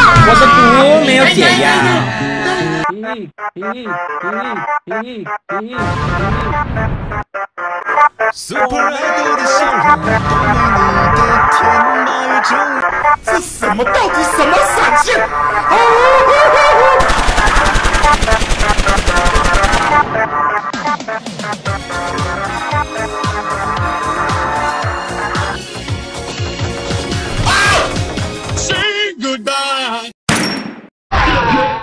我的毒没有解压。这什么？到底什么闪现？